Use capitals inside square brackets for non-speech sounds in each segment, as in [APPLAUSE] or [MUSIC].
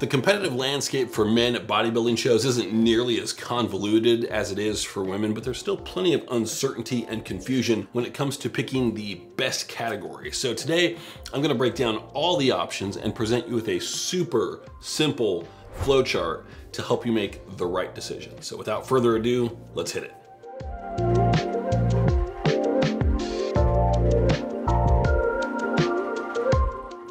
The competitive landscape for men at bodybuilding shows isn't nearly as convoluted as it is for women, but there's still plenty of uncertainty and confusion when it comes to picking the best category. So today, I'm gonna break down all the options and present you with a super simple flowchart to help you make the right decision. So without further ado, let's hit it.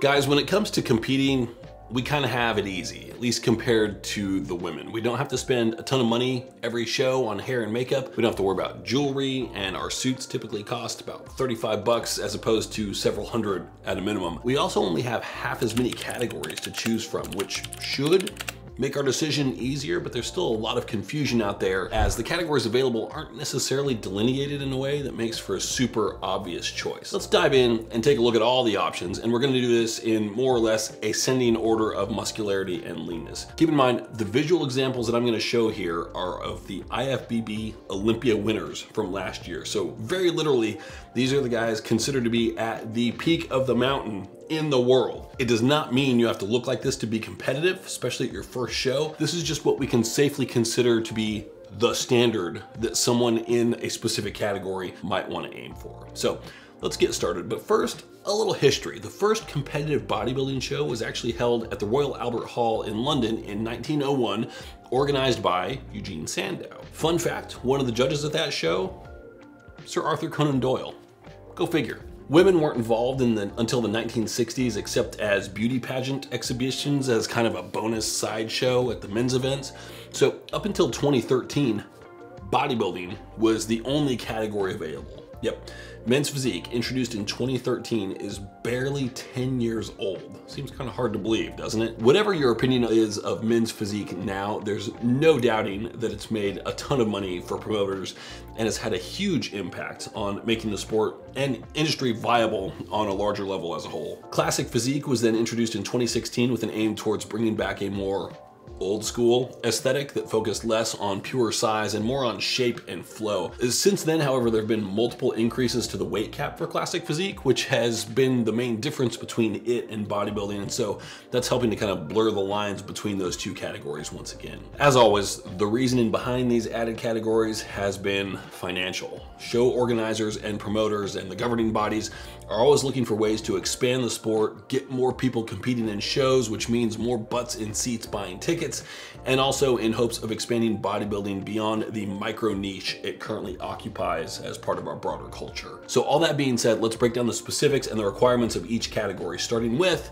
Guys, when it comes to competing, we kind of have it easy, at least compared to the women. We don't have to spend a ton of money every show on hair and makeup. We don't have to worry about jewelry and our suits typically cost about 35 bucks as opposed to several hundred at a minimum. We also only have half as many categories to choose from, which should make our decision easier, but there's still a lot of confusion out there as the categories available aren't necessarily delineated in a way that makes for a super obvious choice. Let's dive in and take a look at all the options, and we're gonna do this in more or less ascending order of muscularity and leanness. Keep in mind, the visual examples that I'm gonna show here are of the IFBB Olympia winners from last year. So very literally, these are the guys considered to be at the peak of the mountain in the world. It does not mean you have to look like this to be competitive, especially at your first show. This is just what we can safely consider to be the standard that someone in a specific category might want to aim for. So let's get started. But first, a little history. The first competitive bodybuilding show was actually held at the Royal Albert Hall in London in 1901, organized by Eugene Sandow. Fun fact, one of the judges at that show, Sir Arthur Conan Doyle. Go figure. Women weren't involved in the, until the 1960s except as beauty pageant exhibitions as kind of a bonus sideshow at the men's events. So up until 2013, bodybuilding was the only category available. Yep, Men's Physique, introduced in 2013, is barely 10 years old. Seems kind of hard to believe, doesn't it? Whatever your opinion is of Men's Physique now, there's no doubting that it's made a ton of money for promoters and has had a huge impact on making the sport and industry viable on a larger level as a whole. Classic Physique was then introduced in 2016 with an aim towards bringing back a more old school aesthetic that focused less on pure size and more on shape and flow. Since then, however, there have been multiple increases to the weight cap for Classic Physique, which has been the main difference between it and bodybuilding. And so that's helping to kind of blur the lines between those two categories once again. As always, the reasoning behind these added categories has been financial. Show organizers and promoters and the governing bodies are always looking for ways to expand the sport, get more people competing in shows, which means more butts in seats buying tickets, and also in hopes of expanding bodybuilding beyond the micro niche it currently occupies as part of our broader culture. So all that being said, let's break down the specifics and the requirements of each category, starting with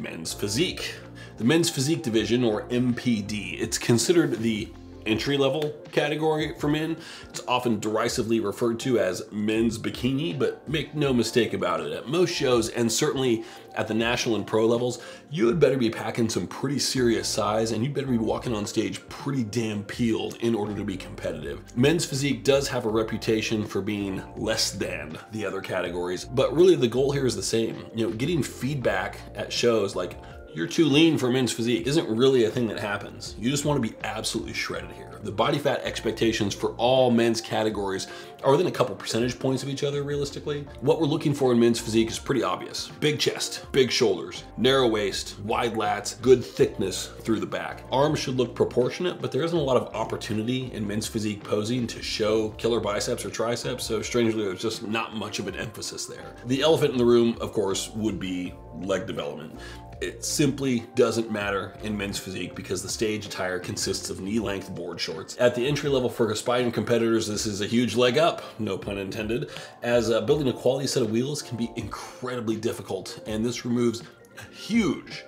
men's physique. The men's physique division, or MPD, it's considered the entry level category for men. It's often derisively referred to as men's bikini, but make no mistake about it. At most shows, and certainly at the national and pro levels, you had better be packing some pretty serious size and you'd better be walking on stage pretty damn peeled in order to be competitive. Men's physique does have a reputation for being less than the other categories, but really the goal here is the same. You know, getting feedback at shows like, you're too lean for men's physique isn't really a thing that happens. You just wanna be absolutely shredded here. The body fat expectations for all men's categories are within a couple percentage points of each other realistically. What we're looking for in men's physique is pretty obvious. Big chest, big shoulders, narrow waist, wide lats, good thickness through the back. Arms should look proportionate, but there isn't a lot of opportunity in men's physique posing to show killer biceps or triceps, so strangely there's just not much of an emphasis there. The elephant in the room, of course, would be leg development. It simply doesn't matter in men's physique because the stage attire consists of knee-length board shorts. At the entry level for aspiring competitors, this is a huge leg up, no pun intended, as uh, building a quality set of wheels can be incredibly difficult, and this removes a huge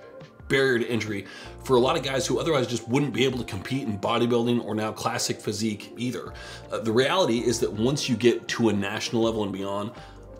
barrier to entry for a lot of guys who otherwise just wouldn't be able to compete in bodybuilding or now classic physique either. Uh, the reality is that once you get to a national level and beyond,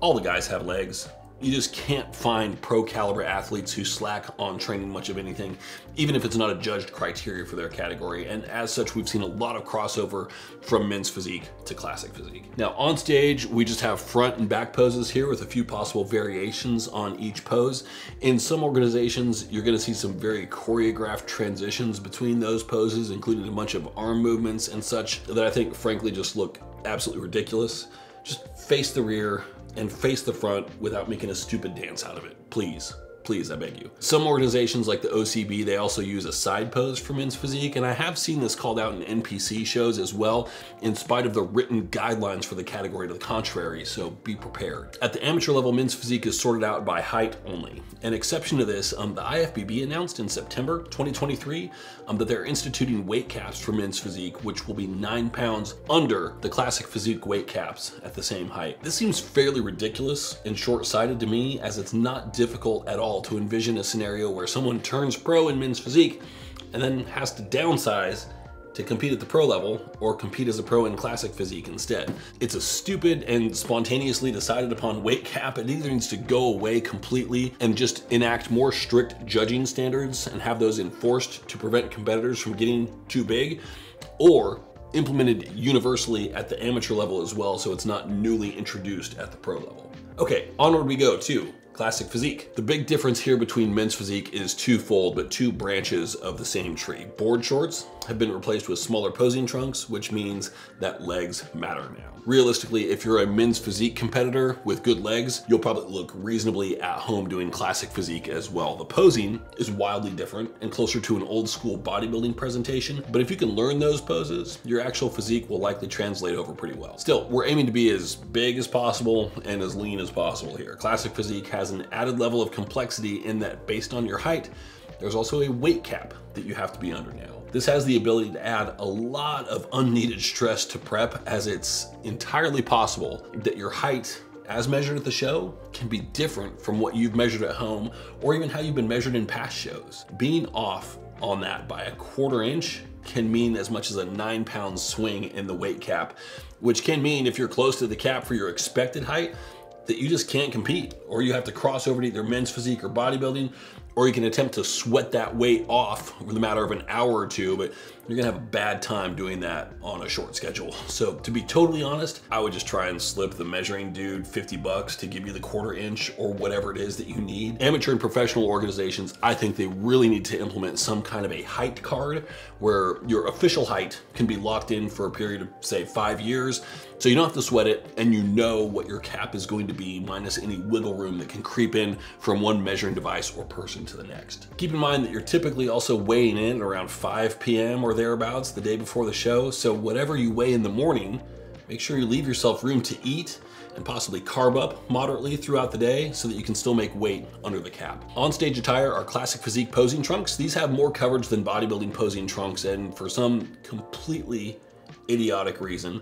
all the guys have legs, you just can't find pro caliber athletes who slack on training much of anything, even if it's not a judged criteria for their category. And as such, we've seen a lot of crossover from men's physique to classic physique. Now on stage, we just have front and back poses here with a few possible variations on each pose. In some organizations, you're gonna see some very choreographed transitions between those poses, including a bunch of arm movements and such that I think frankly just look absolutely ridiculous. Just face the rear, and face the front without making a stupid dance out of it, please please, I beg you. Some organizations like the OCB, they also use a side pose for men's physique, and I have seen this called out in NPC shows as well, in spite of the written guidelines for the category to the contrary, so be prepared. At the amateur level, men's physique is sorted out by height only. An exception to this, um, the IFBB announced in September 2023 um, that they're instituting weight caps for men's physique, which will be nine pounds under the classic physique weight caps at the same height. This seems fairly ridiculous and short-sighted to me, as it's not difficult at all to envision a scenario where someone turns pro in men's physique and then has to downsize to compete at the pro level or compete as a pro in classic physique instead. It's a stupid and spontaneously decided upon weight cap. It either needs to go away completely and just enact more strict judging standards and have those enforced to prevent competitors from getting too big, or implemented universally at the amateur level as well so it's not newly introduced at the pro level. Okay, onward we go to classic physique. The big difference here between men's physique is twofold, but two branches of the same tree. Board shorts have been replaced with smaller posing trunks, which means that legs matter now. Realistically, if you're a men's physique competitor with good legs, you'll probably look reasonably at home doing classic physique as well. The posing is wildly different and closer to an old school bodybuilding presentation, but if you can learn those poses, your actual physique will likely translate over pretty well. Still, we're aiming to be as big as possible and as lean as possible here. Classic physique has an added level of complexity in that based on your height, there's also a weight cap that you have to be under now. This has the ability to add a lot of unneeded stress to prep as it's entirely possible that your height as measured at the show can be different from what you've measured at home or even how you've been measured in past shows. Being off on that by a quarter inch can mean as much as a nine pound swing in the weight cap, which can mean if you're close to the cap for your expected height, that you just can't compete or you have to cross over to either men's physique or bodybuilding or you can attempt to sweat that weight off in the matter of an hour or two, but you're gonna have a bad time doing that on a short schedule. So to be totally honest, I would just try and slip the measuring dude 50 bucks to give you the quarter inch or whatever it is that you need. Amateur and professional organizations, I think they really need to implement some kind of a height card where your official height can be locked in for a period of say five years. So you don't have to sweat it and you know what your cap is going to be minus any wiggle room that can creep in from one measuring device or person to the next. Keep in mind that you're typically also weighing in around 5 p.m. or thereabouts the day before the show. So whatever you weigh in the morning, make sure you leave yourself room to eat and possibly carb up moderately throughout the day so that you can still make weight under the cap. On stage attire are classic physique posing trunks. These have more coverage than bodybuilding posing trunks and for some completely idiotic reason,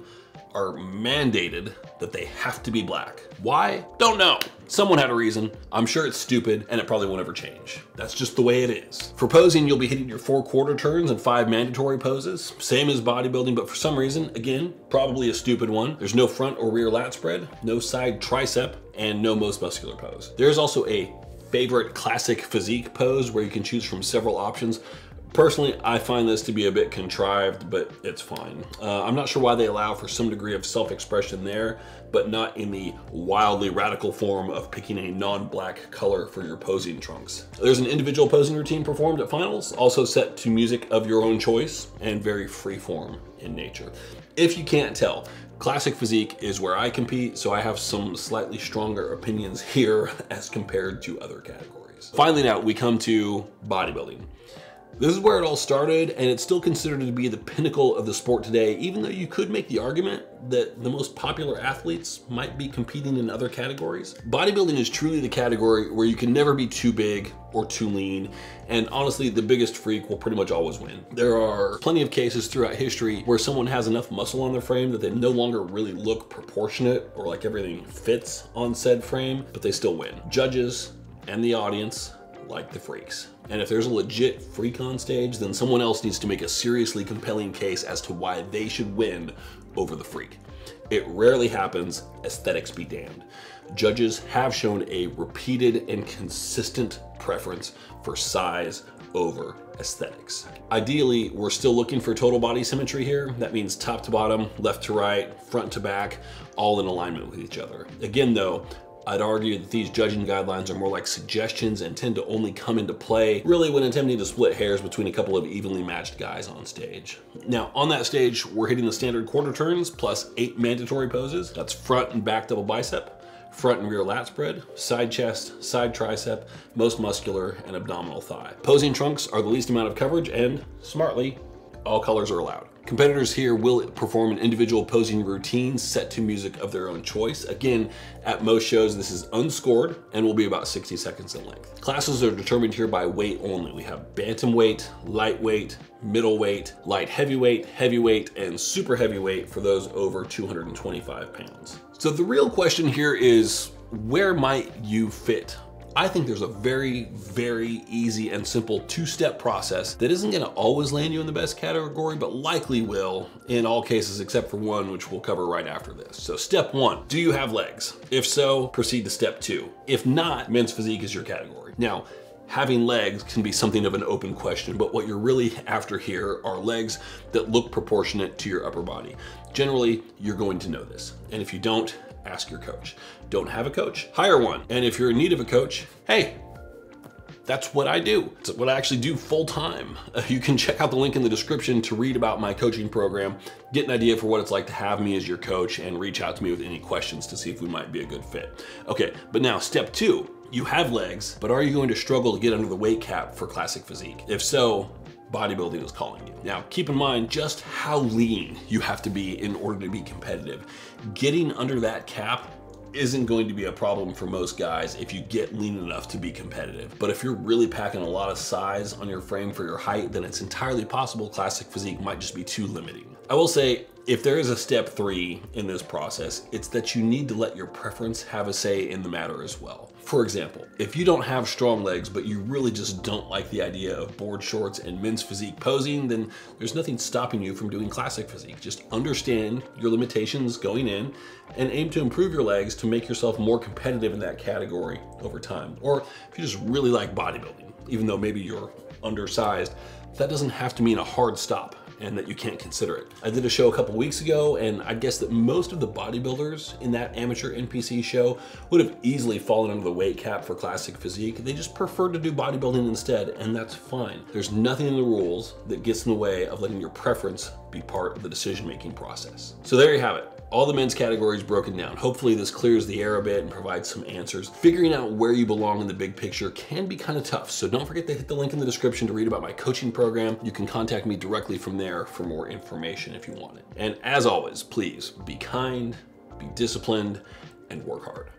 are mandated that they have to be black. Why? Don't know. Someone had a reason. I'm sure it's stupid and it probably won't ever change. That's just the way it is. For posing, you'll be hitting your four quarter turns and five mandatory poses. Same as bodybuilding, but for some reason, again, probably a stupid one. There's no front or rear lat spread, no side tricep, and no most muscular pose. There's also a favorite classic physique pose where you can choose from several options. Personally, I find this to be a bit contrived, but it's fine. Uh, I'm not sure why they allow for some degree of self-expression there, but not in the wildly radical form of picking a non-black color for your posing trunks. There's an individual posing routine performed at finals, also set to music of your own choice and very freeform in nature. If you can't tell, Classic Physique is where I compete, so I have some slightly stronger opinions [LAUGHS] here as compared to other categories. Finally now, we come to bodybuilding. This is where it all started, and it's still considered to be the pinnacle of the sport today, even though you could make the argument that the most popular athletes might be competing in other categories. Bodybuilding is truly the category where you can never be too big or too lean, and honestly, the biggest freak will pretty much always win. There are plenty of cases throughout history where someone has enough muscle on their frame that they no longer really look proportionate or like everything fits on said frame, but they still win. Judges and the audience like the freaks. And if there's a legit freak on stage, then someone else needs to make a seriously compelling case as to why they should win over the freak. It rarely happens, aesthetics be damned. Judges have shown a repeated and consistent preference for size over aesthetics. Ideally, we're still looking for total body symmetry here. That means top to bottom, left to right, front to back, all in alignment with each other. Again though, I'd argue that these judging guidelines are more like suggestions and tend to only come into play really when attempting to split hairs between a couple of evenly matched guys on stage. Now, on that stage, we're hitting the standard quarter turns plus eight mandatory poses. That's front and back double bicep, front and rear lat spread, side chest, side tricep, most muscular, and abdominal thigh. Posing trunks are the least amount of coverage and, smartly, all colors are allowed. Competitors here will perform an individual posing routine set to music of their own choice. Again, at most shows, this is unscored and will be about 60 seconds in length. Classes are determined here by weight only. We have bantamweight, lightweight, middleweight, light heavyweight, heavyweight, and super heavyweight for those over 225 pounds. So the real question here is, where might you fit I think there's a very, very easy and simple two-step process that isn't gonna always land you in the best category, but likely will in all cases except for one, which we'll cover right after this. So step one, do you have legs? If so, proceed to step two. If not, men's physique is your category. Now, having legs can be something of an open question, but what you're really after here are legs that look proportionate to your upper body. Generally, you're going to know this. And if you don't, ask your coach. Don't have a coach? Hire one. And if you're in need of a coach, hey, that's what I do. It's what I actually do full time. [LAUGHS] You can check out the link in the description to read about my coaching program, get an idea for what it's like to have me as your coach, and reach out to me with any questions to see if we might be a good fit. Okay, but now step two, you have legs, but are you going to struggle to get under the weight cap for classic physique? If so, bodybuilding is calling you. Now, keep in mind just how lean you have to be in order to be competitive. Getting under that cap isn't going to be a problem for most guys if you get lean enough to be competitive. But if you're really packing a lot of size on your frame for your height, then it's entirely possible classic physique might just be too limiting. I will say, if there is a step three in this process, it's that you need to let your preference have a say in the matter as well. For example, if you don't have strong legs, but you really just don't like the idea of board shorts and men's physique posing, then there's nothing stopping you from doing classic physique. Just understand your limitations going in and aim to improve your legs to make yourself more competitive in that category over time. Or if you just really like bodybuilding, even though maybe you're undersized, that doesn't have to mean a hard stop and that you can't consider it. I did a show a couple weeks ago and I guess that most of the bodybuilders in that amateur NPC show would have easily fallen under the weight cap for classic physique. They just preferred to do bodybuilding instead and that's fine. There's nothing in the rules that gets in the way of letting your preference be part of the decision-making process. So there you have it all the men's categories broken down. Hopefully this clears the air a bit and provides some answers. Figuring out where you belong in the big picture can be kind of tough, so don't forget to hit the link in the description to read about my coaching program. You can contact me directly from there for more information if you want it. And as always, please be kind, be disciplined, and work hard.